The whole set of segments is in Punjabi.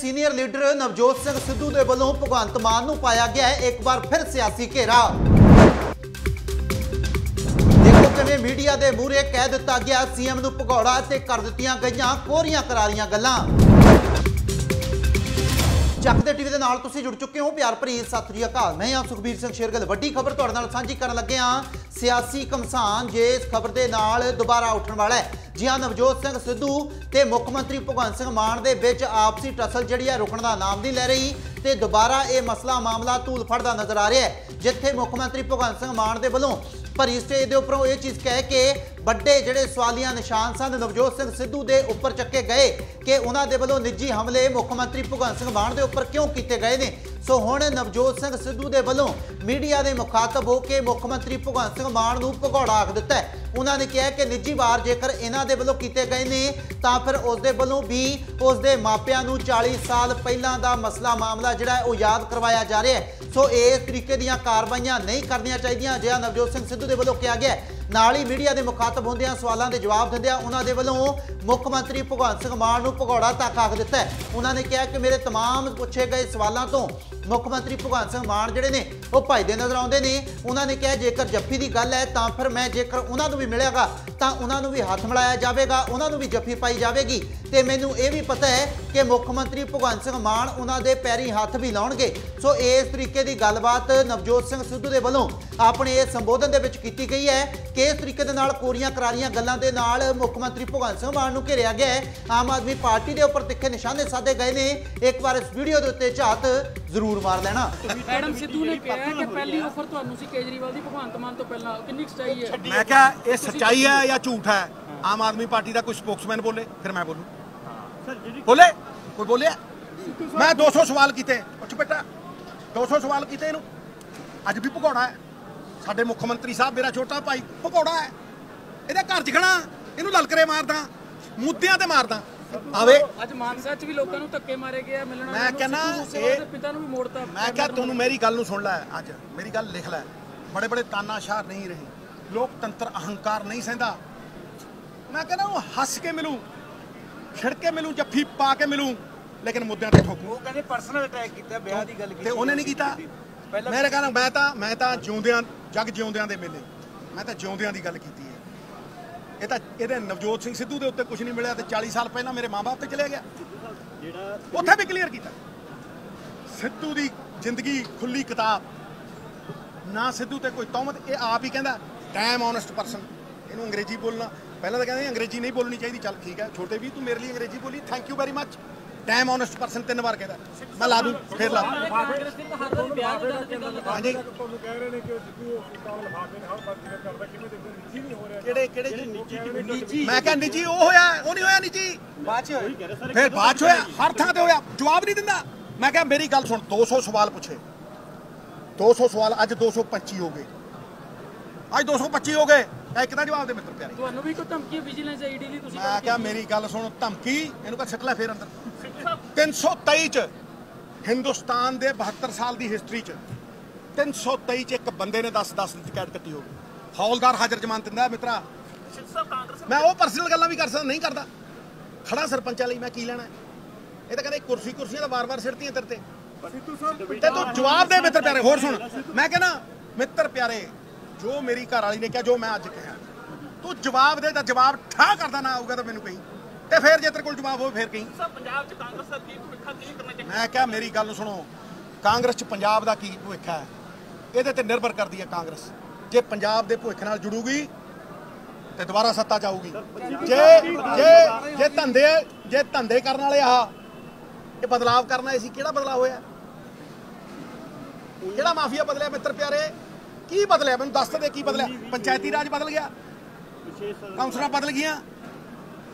ਸੀਨੀਅਰ ਲੀਡਰ ਨਵਜੋਤ ਸਿੰਘ ਸਿੱਧੂ ਦੇ ਵੱਲੋਂ ਭਗਵੰਤ ਮਾਨ ਨੂੰ ਪਾਇਆ ਗਿਆ ਹੈ। ਇੱਕ ਵਾਰ ਫਿਰ ਸਿਆਸੀ ਘੇਰਾ। ਦੇਖੋ ਕਿਵੇਂ ਮੀਡੀਆ ਦੇ ਮੂਹਰੇ ਕਹਿ ਦਿੱਤਾ ਗਿਆ, ਸੀਐਮ ਨੂੰ ਭਗੌੜਾ ਤੇ ਕਰ ਦਿੱਤੀਆਂ ਗਈਆਂ ਕੋਰੀਆਂ ਕਰਾਰੀਆਂ ਗੱਲਾਂ। ਚੱਕ ਦੇ ਟੀਵੀ ਦੇ ਨਾਲ ਤੁਸੀਂ ਜੁੜ ਚੁੱਕੇ ਹੋ। ਪਿਆਰ ਭਰੀ ਸਤਿ ਸ੍ਰੀ ਅਕਾਲ। ਮੈਂ ਹਾਂ ਸੁਖਬੀਰ ਸਿੰਘ ਸ਼ੇਰਗਲ। ਵੱਡੀ ਖਬਰ ਤੁਹਾਡੇ ਨਾਲ ਸਾਂਝੀ ਕਰਨ ਲੱਗੇ ਹਾਂ। ਸਿਆਸੀ ਘਮਸਾਨ ਜੇ ਇਸ ਖਬਰ ਦੇ ਨਾਲ ਦੁਬਾਰਾ ਉੱਠਣ ਵਾਲਾ ਹੈ। ਜੀ ਹਾਂ, ਨਵਜੋਤ ਸਿੰਘ ਸਿੱਧੂ ਤੇ ਮੁੱਖ ਮੰਤਰੀ ਭਗਵੰਤ ਸਿੰਘ ਮਾਨ ਦੇ ਵਿੱਚ ਆਪਸੀ ਟਸਲ ਜਿਹੜੀ ਹੈ, ਰੁਕਣ ਦਾ ਨਾਮ ਨਹੀਂ ਲੈ ਰਹੀ ਤੇ ਦੁਬਾਰਾ ਇਹ ਮਸਲਾ, ਮਾਮਲਾ ਧੂਲ ਫੜਦਾ ਨਜ਼ਰ ਆ ਰਿਹਾ ਹੈ, ਜਿੱਥੇ ਮੁੱਖ ਮੰਤਰੀ ਭਗਵੰਤ ਸਿੰਘ ਮਾਨ ਦੇ ਵੱਲੋਂ ਭਰੀ ਸਟੇਜ ਦੇ ਉੱਪਰੋਂ ਇਹ ਚੀਜ਼ ਕਹਿ ਕੇ ਵੱਡੇ ਜਿਹੜੇ ਸਵਾਲੀਆਂ ਨਿਸ਼ਾਨ ਸਨ, ਨਵਜੋਤ ਸਿੰਘ ਸਿੱਧੂ ਦੇ ਉੱਪਰ ਚੱਕੇ ਗਏ ਕਿ ਉਹਨਾਂ ਦੇ ਵੱਲੋਂ ਨਿੱਜੀ ਹਮਲੇ ਮੁੱਖ ਮੰਤਰੀ ਭਗਵੰਤ ਸਿੰਘ ਮਾਨ ਦੇ ਉੱਪਰ ਕਿਉਂ ਕੀਤੇ ਗਏ ਨੇ? ਸੋ ਹੁਣ ਨਵਜੋਤ ਸਿੰਘ ਸਿੱਧੂ ਦੇ ਵੱਲੋਂ ਮੀਡੀਆ ਦੇ ਮੁਖਾਤਬ ਹੋ ਕੇ ਮੁੱਖ ਮੰਤਰੀ ਭਗਵੰਤ ਸਿੰਘ ਮਾਨ ਨੂੰ ਭਗੌੜਾ ਆਖ ਦਿੱਤਾ ਹੈ। ਉਹਨਾਂ ਨੇ ਕਿਹਾ ਕਿ ਨਿੱਜੀ ਵਾਰ ਜੇਕਰ ਇਹਨਾਂ ਦੇ ਵੱਲੋਂ ਕੀਤੇ ਗਏ ਨੇ, ਤਾਂ ਫਿਰ ਉਸ ਦੇ ਵੱਲੋਂ ਵੀ ਉਸ ਦੇ ਮਾਪਿਆਂ ਨੂੰ 40 ਸਾਲ ਪਹਿਲਾਂ ਦਾ ਮਸਲਾ ਮਾਮਲਾ ਜਿਹੜਾ ਉਹ ਯਾਦ ਕਰਵਾਇਆ ਜਾ ਰਿਹਾ ਹੈ। ਸੋ ਇਸ ਤਰੀਕੇ ਦੀਆਂ ਕਾਰਵਾਈਆਂ ਨਹੀਂ ਕਰਨੀਆਂ ਚਾਹੀਦੀਆਂ ਜਿਹਾ ਨਵਜੋਤ ਸਿੰਘ ਸਿੱਧੂ ਦੇ ਵੱਲੋਂ ਕਿਹਾ ਗਿਆ ਨਾਲ ਹੀ ਮੀਡੀਆ ਦੇ ਮੁਖਾਤਬ ਹੁੰਦਿਆਂ ਸਵਾਲਾਂ ਦੇ ਜਵਾਬ ਦਿੰਦਿਆਂ ਉਹਨਾਂ ਦੇ ਵੱਲੋਂ ਮੁੱਖ ਮੰਤਰੀ ਭਗਵੰਤ ਸਿੰਘ ਮਾਨ ਨੂੰ ਭਗੌੜਾ ਤੱਕ ਆਖ ਦਿੱਤਾ ਹੈ ਉਹਨਾਂ ਨੇ ਕਿਹਾ ਕਿ ਮੇਰੇ तमाम ਪੁੱਛੇ ਗਏ ਸਵਾਲਾਂ ਤੋਂ ਮੁੱਖ ਮੰਤਰੀ ਭਗਵੰਤ ਸਿੰਘ ਮਾਨ ਜਿਹੜੇ ਨੇ ਉਹ ਭਜਦੇ ਨਜ਼ਰ ਆਉਂਦੇ ਨੇ ਉਹਨਾਂ ਨੇ ਕਿਹਾ ਜੇਕਰ ਜੱਫੀ ਦੀ ਗੱਲ ਹੈ ਤਾਂ ਫਿਰ ਮੈਂ ਜੇਕਰ ਉਹਨਾਂ ਨੂੰ ਵੀ ਮਿਲਿਆਗਾ ਤਾਂ ਉਹਨਾਂ ਨੂੰ ਵੀ ਹੱਥ ਮਿਲਾਇਆ ਜਾਵੇਗਾ ਉਹਨਾਂ ਨੂੰ ਵੀ ਜੱਫੀ ਪਾਈ ਜਾਵੇਗੀ ਤੇ ਮੈਨੂੰ ਇਹ ਵੀ ਪਤਾ ਹੈ ਕਿ ਮੁੱਖ ਮੰਤਰੀ ਭਗਵੰਤ ਸਿੰਘ ਮਾਨ ਉਹਨਾਂ ਦੇ ਪੈਰੀ ਹੱਥ ਵੀ ਲਾਉਣਗੇ ਸੋ ਇਸ ਤਰੀਕੇ ਦੀ ਗੱਲਬਾਤ ਨਵਜੋਤ ਸਿੰਘ ਸਿੱਧੂ ਦੇ ਵੱਲੋਂ ਆਪਣੇ ਇਸ ਸੰਬੋਧਨ ਦੇ ਵਿੱਚ ਕੀਤੀ ਗਈ ਹੈ ਕਿ ਇਸ ਤਰੀਕੇ ਦੇ ਨਾਲ ਕੋਰੀਆਂ ਕਰਾਰੀਆਂ ਗੱਲਾਂ ਦੇ ਨਾਲ ਮੁੱਖ ਮੰਤਰੀ ਭਗਵੰਤ ਸਿੰਘ ਮਾਨ ਨੂੰ ਘੇਰਿਆ ਗਿਆ ਹੈ। ਆਮ ਆਦਮੀ ਪਾਰਟੀ ਦੇ ਉੱਪਰ ਤਿੱਖੇ ਨਿਸ਼ਾਨੇ ਸਾਧੇ ਗਏ ਨੇ। ਇੱਕ ਵਾਰ ਇਸ ਵੀਡੀਓ ਦੇ ਉੱਤੇ ਝਾਤ ਜ਼ਰੂਰ ਮਾਰ ਲੈਣਾ। ਮੈਡਮ ਸਿੱਧੂ ਨੇ ਕਿਹਾ ਕਿ ਪਹਿਲੀ ਆਫਰ ਤੁਹਾਨੂੰ ਸੀ ਕੇਜਰੀਵਾਲ ਦੀ ਭਗਵੰਤ ਮਾਨ ਤੋਂ ਪਹਿਲਾਂ। ਕਿੰਨੀ ਸੱਚਾਈ ਹੈ? ਮੈਂ ਕਿਹਾ ਇਹ ਸੱਚਾਈ ਹੈ ਜਾਂ ਝੂਠ ਹੈ? ਆਮ ਆਦਮੀ ਪਾਰਟੀ ਦਾ ਕੋਈ ਸਪੋਕਸਮੈਨ ਬੋਲੇ ਫਿਰ ਮੈਂ ਬੋਲੂ। ਬੋਲੇ? ਕੋਈ ਬੋਲਿਆ? ਮੈਂ 200 ਸਵਾਲ ਕੀਤੇ। ਪੁੱਛ ਬੇਟਾ 200 ਸਵਾਲ ਕੀਤੇ ਇਹਨੂੰ। ਅੱਜ ਵੀ ਭਗੌੜਾ ਹੈ। ਸਾਡੇ ਮੁੱਖ ਮੰਤਰੀ ਸਾਹਿਬ ਮੇਰਾ ਛੋਟਾ ਭਾਈ ਭਗੌੜਾ ਹੈ। ਇਹਦੇ ਘਰ 'ਚ ਖੜਾ ਇਹਨੂੰ ਲਲਕਰੇ ਮਾਰਦਾ। ਮੁੱਦਿਆਂ ਤੇ ਮਾਰਦਾ। ਆਵੇ। ਅੱਜ ਮਾਨਸਾ 'ਚ ਵੀ ਲੋਕਾਂ ਨੂੰ ਧੱਕੇ ਮਾਰੇ ਗਏ ਆ ਮਿਲਣਾ ਮੈਂ ਕਹਿੰਦਾ ਇਹ ਪਿਤਾ ਨੂੰ ਵੀ ਮੋੜਤਾ। ਮੈਂ ਕਿਹਾ ਤੁਹਾਨੂੰ ਮੇਰੀ ਗੱਲ ਨੂੰ ਸੁਣ ਲੈ ਅੱਜ। ਮੇਰੀ ਗੱਲ ਲਿਖ ਲੈ। ਬੜੇ ਬੜੇ ਤਾਨਾਸ਼ਾਹ ਨਹੀਂ ਰਹੇ। ਲੋਕਤੰਤਰ ਅਹੰਕਾਰ ਨਹੀਂ ਸਹਿੰਦਾ। ਮੈਂ ਕਹਿੰਦਾ ਉਹ ਹੱਸ ਕੇ ਮਿਲੂ ਛਿੜ ਕੇ ਮਿਲੂ ਜੱਫੀ ਪਾ ਕੇ ਮਿਲੂ ਲੇਕਿਨ ਮੁੱਦਿਆਂ ਤੇ ਠੋਕੂ। ਉਹ ਕਹਿੰਦੇ ਪਰਸਨਲ ਅਟੈਕ ਕੀਤਾ ਵਿਆਹ ਦੀ ਗੱਲ ਕੀਤੀ ਤੇ ਉਹਨੇ ਨਹੀਂ ਕੀਤਾ। ਮੇਰੇ ਕਹਿੰਦਾ ਮੈਂ ਤਾਂ ਮੈਂ ਤਾਂ ਜਿਉਂਦਿਆਂ ਜਗ ਜਿਉਂਦਿਆਂ ਦੇ ਮੇਲੇ। ਮੈਂ ਤਾਂ ਜਿਉਂਦਿਆਂ ਦੀ ਗੱਲ ਕੀਤੀ ਇਹ ਤਾਂ ਇਹਦੇ ਨਵਜੋਤ ਸਿੰਘ ਸਿੱਧੂ ਦੇ ਉੱਤੇ ਕੁਝ ਨਹੀਂ ਮਿਲਿਆ ਤੇ 40 ਸਾਲ ਪਹਿਲਾਂ ਮੇਰੇ ਮਾਂ-ਬਾਪ ਤੇ ਚਲੇ ਗਿਆ। ਜਿਹੜਾ ਉੱਥੇ ਵੀ ਕਲੀਅਰ ਕੀਤਾ। ਸਿੱਧੂ ਦੀ ਜ਼ਿੰਦਗੀ ਖੁੱਲੀ ਕਿਤਾਬ। ਨਾ ਸਿੱਧੂ ਤੇ ਕੋਈ ਤੌਮਤ ਇਹ ਆਪ ਹੀ ਕਹਿੰਦਾ ਟਾਈਮ ਓਨੈਸਟ ਪਰਸਨ ਇਹਨੂੰ ਅੰਗਰੇਜ਼ੀ ਬੋਲਣਾ। ਪਹਿਲਾਂ ਤਾਂ ਕਹਿੰਦੇ ਅੰਗਰੇਜ਼ੀ ਨਹੀਂ ਬੋਲਣੀ ਚਾਹੀਦੀ। ਚੱਲ ਠੀਕ ਹੈ ਛੋਟੇ ਵੀ ਤੂੰ ਮੇਰੇ ਲਈ ਅੰਗਰੇਜ਼ੀ ਬੋਲੀ। Thank you very much time honest person ਤਿੰਨ ਵਾਰ ਕਹਿੰਦਾ। ਮੈਂ ਲਾ ਦੂੰ ਫੇਰ ਲਾ ਦੂੰ। ਕਾਂਗਰਸ ਦੇ ਹਰ ਰੋਜ਼ ਵਿਆਹ ਦੀ ਗੱਲ ਤੇ ਗੱਲ ਹਾਂਜੀ। ਤੁਹਾਨੂੰ ਕਹਿ ਰਹੇ ਨੇ ਕਿ ਸਿੱਧੂ ਕਾਬਲ ਲਿਫਾਫੇ ਨੇ ਹਰ ਬਾਤ ਕਰਦਾ ਕਿਵੇਂ ਦੇਖੋ ਨਿੱਜੀ ਨਹੀਂ ਹੋ ਰਿਹਾ ਕਿਹੜੇ ਕਿਹੜੇ ਨਿੱਜੀ ਨਿੱਜੀ ਮੈਂ ਕਿਹਾ ਨਿੱਜੀ ਉਹ ਹੋਇਆ ਉਹ ਨਹੀਂ ਹੋਇਆ ਨਿੱਜੀ ਬਾਅਦ ਚ ਹੋਈ ਫਿਰ ਬਾਅਦ ਚ ਹੋਇਆ ਹਰ ਥਾਂ ਤੇ ਹੋਇਆ। ਜਵਾਬ ਨਹੀਂ ਦਿੰਦਾ। ਮੈਂ ਕਿਹਾ ਮੇਰੀ ਗੱਲ ਸੁਣ 200 ਸਵਾਲ ਪੁੱਛੇ। 200 ਸਵਾਲ ਅੱਜ 225 ਹੋ ਗਏ। ਅੱਜ 225 ਹੋ ਗਏ। ਤਾਂ ਇੱਕ ਦਾ ਜਵਾਬ ਦੇ ਮਿੱਤਰ ਪਿਆਰੇ? ਤੁਹਾਨੂੰ ਵੀ ਕੋਈ ਧਮਕੀ ਵਿਜੀਲੈਂਸ ਆਈਡੀ ਲਈ ਤੁਸੀਂ ਮੈਂ ਕਿਹਾ ਮੇਰੀ ਗੱਲ ਸੁਣ ਧਮਕੀ। ਇਹਨੂੰ ਕਹ ਸਿੱਟ ਲੈ ਫੇਰ ਅੰਦਰ। 323 ਚ ਹਿੰਦੁਸਤਾਨ ਦੇ 72 ਸਾਲ ਦੀ ਹਿਸਟਰੀ ਚ 323 ਚ ਇੱਕ ਬੰਦੇ ਨੇ 10 10 ਦੀ ਕੈਦ ਕੱਟੀ ਹੋਗੀ ਹੌਲਦਾਰ ਹਾਜ਼ਰ ਜ਼ਮਾਨਤ ਦਿੰਦਾ ਮਿੱਤਰਾ। ਮੈਂ ਉਹ ਪਰਸਨਲ ਗੱਲਾਂ ਵੀ ਕਰ ਸਕਦਾ ਨਹੀਂ ਕਰਦਾ। ਖੜਾ ਸਰਪੰਚਾਂ ਲਈ ਮੈਂ ਕੀ ਲੈਣਾ? ਇਹ ਤਾਂ ਕਹਿੰਦੇ ਕੁਰਸੀ ਕੁਰਸੀਆਂ ਤਾਂ ਵਾਰ-ਵਾਰ ਸਿੱਟਦੀਆਂ ਤੇਰੇ ਤੇ। ਤੇ ਤੂੰ ਜਵਾਬ ਦੇ ਮਿੱਤਰ ਪਿਆਰੇ ਹੋਰ ਸੁਣ। ਮੈਂ ਕਹਿੰਦਾ ਮਿੱਤਰ ਪਿਆਰੇ ਜੋ ਮੇਰੀ ਘਰ ਵਾਲੀ ਨੇ ਕਿਹਾ ਜੋ ਮੈਂ ਅੱਜ ਕਿਹਾ ਤੂੰ ਜਵਾਬ ਦੇ ਤਾਂ ਜਵਾਬ ਠਾ ਕਰਦਾ ਨਾ ਆਊਗਾ ਤਾਂ ਮੈਨੂੰ ਕਹੀਂ। ਤੇ ਫਿਰ ਜੇ ਤੇਰੇ ਕੋਲ ਜਵਾਬ ਹੋਵੇ ਫਿਰ ਕਹੀਂ। ਪੰਜਾਬ ਚ ਕਾਂਗਰਸ ਦਾ ਕੀ ਭਵਿੱਖਾ ਕੀ ਕਰਨਾ ਚਾਹੀਦਾ? ਮੈਂ ਕਿਹਾ ਮੇਰੀ ਗੱਲ ਨੂੰ ਸੁਣੋ ਕਾਂਗਰਸ ਚ ਪੰਜਾਬ ਦਾ ਕੀ ਭਵਿੱਖ ਹੈ? ਇਹਦੇ ਤੇ ਨਿਰਭਰ ਕਰਦੀ ਹੈ ਕਾਂਗਰਸ। ਜੇ ਪੰਜਾਬ ਦੇ ਭਵਿੱਖ ਨਾਲ ਜੁੜੂਗੀ ਤੇ ਦੁਬਾਰਾ ਸੱਤਾ ਚਾਊਗੀ ਜੇ ਜੇ ਜੇ ਧੰਦੇ ਜੇ ਧੰਦੇ ਕਰਨ ਵਾਲੇ ਆ ਇਹ ਬਦਲਾਵ ਕਰਨ ਸੀ ਕਿਹੜਾ ਬਦਲਾਅ ਹੋਇਆ? ਕਿਹੜਾ ਮਾਫੀਆ ਬਦਲਿਆ ਮਿੱਤਰ ਪਿਆਰੇ? ਕੀ ਬਦਲਿਆ? ਮੈਨੂੰ ਦੱਸ ਦੇ ਕੀ ਬਦਲਿਆ? ਪੰਚਾਇਤੀ ਰਾਜ ਬਦਲ ਗਿਆ। ਕਾਉਂਸਲਰਾਂ ਬਦਲ ਗਈਆਂ।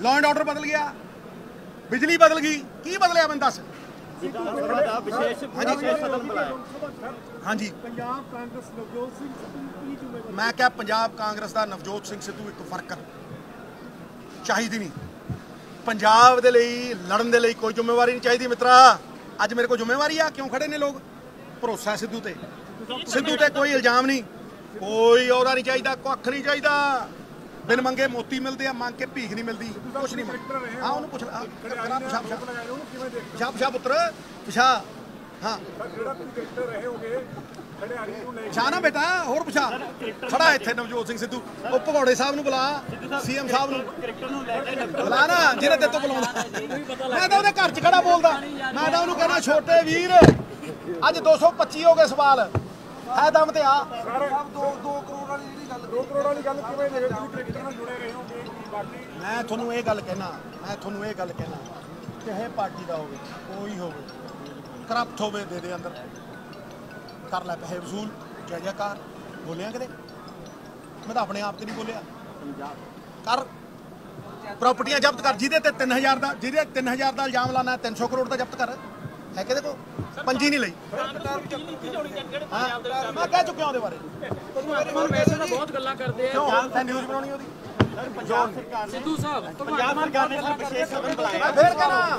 ਲਾਅ ਐਂਡ ਆਰਡਰ ਬਦਲ ਗਿਆ। ਬਿਜਲੀ ਬਦਲ ਗਈ। ਕੀ ਬਦਲਿਆ ਮੈਨੂੰ ਦੱਸ। ਹਾਂਜੀ। ਪੰਜਾਬ ਕਾਂਗਰਸ ਨਵਜੋਤ ਸਿੰਘ ਸਿੱਧੂ ਮੈਂ ਕਿਹਾ ਪੰਜਾਬ ਕਾਂਗਰਸ ਦਾ ਨਵਜੋਤ ਸਿੰਘ ਸਿੱਧੂ ਇੱਕ ਫ਼ਰਕ ਚਾਹੀਦੀ ਨਹੀਂ। ਪੰਜਾਬ ਦੇ ਲਈ, ਲੜਨ ਦੇ ਲਈ ਕੋਈ ਜ਼ਿੰਮੇਵਾਰੀ ਨਹੀਂ ਚਾਹੀਦੀ ਮਿੱਤਰਾ। ਅੱਜ ਮੇਰੇ ਕੋਲ ਜ਼ਿੰਮੇਵਾਰੀ ਆ। ਕਿਉਂ ਖੜੇ ਨੇ ਲੋਕ? ਭਰੋਸਾ ਸਿੱਧੂ ਤੇ। ਸਿੱਧੂ ਤੇ ਕੋਈ ਇਲਜ਼ਾਮ ਨਹੀਂ। ਕੋਈ ਉਹਦਾ ਨਹੀਂ ਚਾਹੀਦਾ, ਕੱਖ ਨਹੀਂ ਚਾਹੀਦਾ। ਬਿਨ ਮੰਗੇ, ਮੋਤੀ ਮਿਲਦੇ ਆ, ਮੰਗ ਕੇ ਭੀਖ ਨਹੀਂ ਮਿਲਦੀ, ਕੁਛ ਨਹੀਂ ਮੰਗ ਹਾਂ ਉਹਨੂੰ ਪੁੱਛ ਲੈ ਕਰਾ ਪੁਛਾ ਪੁੱਤਰ ਪੁਛਾ ਹਾਂ ਜਿਹੜਾ ਤੁਸੀਂ ਕ੍ਰਿਕਟਰ ਰਹੇ ਹੋਗੇ ਖਿਡਾਰੀ ਨਾ ਬੇਟਾ, ਹੋਰ ਪੁਛਾ। ਖੜਾ ਇੱਥੇ ਨਵਜੋਤ ਸਿੰਘ ਸਿੱਧੂ। ਉਹ ਭਗੌੜੇ ਸਾਹਿਬ ਨੂੰ ਬੁਲਾ, ਸੀਐਮ ਸਾਹਿਬ ਨੂੰ। ਕ੍ਰਿਕਟਰ ਨੂੰ ਲੈ ਕੇ ਬੁਲਾ ਨਾ, ਜਿਹਨੇ ਤੇ ਤੋਂ ਬੁਲਾਉਂਦਾ ਮੈਂ ਤਾਂ ਉਹਦੇ ਘਰ 'ਚ ਖੜਾ ਬੋਲਦਾ। ਮੈਂ ਤਾਂ ਉਹਨੂੰ ਕਹਿੰਦਾ ਛੋਟੇ ਵੀਰ, ਅੱਜ 225 ਹੋ ਗਏ ਸਵਾਲ। ਹੈ ਦਮ ਤੇ ਆ। ਸਰ 2 2 ਕਰੋੜ ਵਾਲੀ ਜਿਹੜੀ ਗੱਲ 2 ਕਰੋੜ ਵਾਲੀ ਗੱਲ ਕਿਵੇਂ ਦੇਖਦੇ ਤੁਸੀਂ ਕ੍ਰਿਕਟਰ ਨਾਲ ਜੁੜੇ ਰਹੇ ਕੀ ਬਾਕੀ ਮੈਂ ਤੁਹਾਨੂੰ ਇਹ ਗੱਲ ਕਹਿਣਾ ਮੈਂ ਤੁਹਾਨੂੰ ਇਹ ਗੱਲ ਕਹਿਣਾ ਚਾਹੇ ਪਾਰਟੀ ਦਾ ਹੋਵੇ ਕੋਈ ਹੋਵੇ ਕਰਪਟ ਹੋਵੇ ਦੇ ਦੇ ਅੰਦਰ। ਕਰ ਲੈ ਪੈਸੇ ਵਸੂਲ ਜੈ ਜੈਕਾਰ। ਬੋਲਿਆ ਕਿਤੇ? ਮੈਂ ਤਾਂ ਆਪਣੇ ਆਪ ਤੇ ਨਹੀਂ ਬੋਲਿਆ। ਕਰ। ਪ੍ਰਾਪਰਟੀਆਂ ਜ਼ਬਤ ਕਰ ਜਿਹਦੇ ਤੇ 3000 ਦਾ ਜਿਹਦੇ 3000 ਦਾ ਇਲਜ਼ਾਮ ਲਾਣਾ 300 ਕਰੋੜ ਦਾ ਜ਼ਬਤ ਕਰ। ਹੈ ਕਿਹਦੇ ਕੋ ਪੰਜੀ ਨਹੀਂ ਲਈ। ਮੈਂ ਕਹਿ ਚੁੱਕਿਆ ਉਹਦੇ ਬਾਰੇ। ਮਾਨ ਵੈਸੇ ਤਾਂ ਬਹੁਤ ਗੱਲਾਂ ਕਰਦੇ ਆ। ਮੈਂ ਨਿਊਜ਼ ਬਣਾਉਣੀ ਉਹਦੀ ਪੰਜਾਬ ਸਰਕਾਰ ਨੇ ਸਿੱਧੂ ਸਾਹਿਬ ਪੰਜਾਬ ਸਰਕਾਰ ਨੇ ਸਰ ਵਿਸ਼ੇਸ਼ ਸਦਨ ਬੁਲਾਇਆ। ਫੇਰ ਕਰਾਂ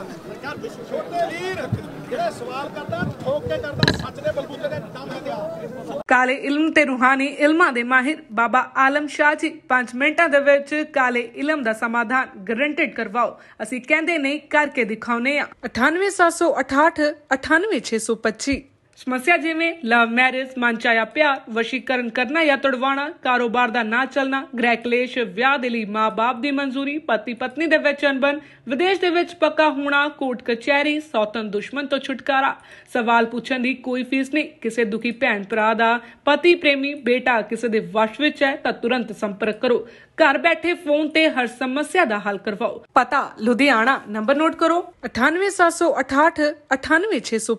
ਛੋਟੇ ਵੀਰ ਜਿਹੜੇ ਸਵਾਲ ਕਰਦਾ, ਠੋਕ ਕੇ ਕਰਦਾ, ਸੱਚ ਦੇ ਬਲਬੂਤੇ ਦੇ ਦਮ ਤੇ ਆ ਕਾਲੇ ਇਲਮ ਤੇ ਰੂਹਾਨੀ ਇਲਮਾਂ ਦੇ ਮਾਹਿਰ ਬਾਬਾ ਆਲਮ ਸ਼ਾਹ ਜੀ 5 ਮਿੰਟਾਂ ਦੇ ਵਿੱਚ ਕਾਲੇ ਇਲਮ ਦਾ ਸਮਾਧਾਨ ਗਰੰਟਡ ਕਰਵਾਓ। ਅਸੀਂ ਕਹਿੰਦੇ ਨਹੀਂ ਕਰਕੇ ਦਿਖਾਉਨੇ ਆ 98768 98625 ਸਮੱਸਿਆ ਜਿਵੇਂ ਲਵ ਮੈਰਿਜ, ਮਨ ਪਿਆਰ, ਵਸ਼ੀਕਰਨ ਕਰਨਾ ਜਾਂ ਤੁੜਵਾਣਾ ਕਾਰੋਬਾਰ ਦਾ ਨਾ ਚੱਲਣਾ, ਗ੍ਰਹਿ ਕਲੇਸ਼, ਵਿਆਹ ਦੇ ਲਈ ਮਾਂ-ਬਾਪ ਦੀ ਮਨਜ਼ੂਰੀ ਪਤੀ ਪਤਨੀ ਦੇ ਵਿੱਚ ਅਣਬਣ, ਵਿਦੇਸ਼ ਦੇ ਵਿੱਚ ਪੱਕਾ ਹੋਣਾ, ਕੋਰਟ ਕਚਹਿਰੀ, ਸੌਤਨ ਦੁਸ਼ਮਣ ਤੋਂ ਛੁਟਕਾਰਾ। ਸਵਾਲ ਪੁੱਛਣ ਦੀ ਕੋਈ ਫੀਸ ਨਹੀਂ, ਕਿਸੇ ਦੁਖੀ ਭੈਣ ਭਰਾ ਦਾ ਪਤੀ ਪ੍ਰੇਮੀ, ਬੇਟਾ ਕਿਸੇ ਦੇ ਵਸ਼ ਵਿੱਚ ਹੈ ਤਾਂ ਤੁਰੰਤ ਸੰਪਰਕ ਕਰੋ। ਘਰ ਬੈਠੇ ਫੋਨ ਤੇ ਹਰ ਸਮੱਸਿਆ ਦਾ ਹੱਲ ਕਰਵਾਓ। ਪਤਾ ਲੁਧਿਆਣਾ, ਨੰਬਰ ਨੋਟ ਕਰੋ 98768 98625